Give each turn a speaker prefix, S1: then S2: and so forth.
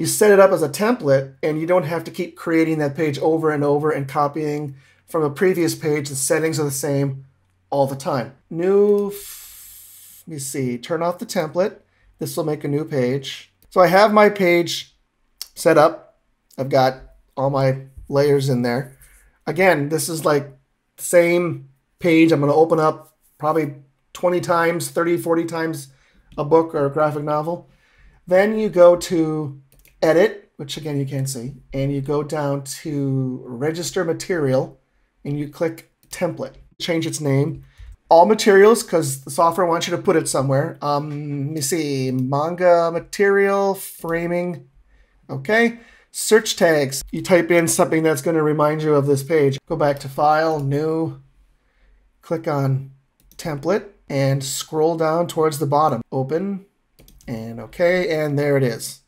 S1: you set it up as a template and you don't have to keep creating that page over and over and copying from a previous page. The settings are the same all the time. New, let me see, turn off the template. This will make a new page. So I have my page set up. I've got all my layers in there. Again, this is like the same page I'm going to open up probably 20 times, 30, 40 times a book or a graphic novel. Then you go to edit, which again you can't see, and you go down to register material and you click template. Change its name. All materials, because the software wants you to put it somewhere. Um, let me see, manga material, framing. Okay. Search tags. You type in something that's going to remind you of this page. Go back to File, New, click on Template, and scroll down towards the bottom. Open, and okay, and there it is.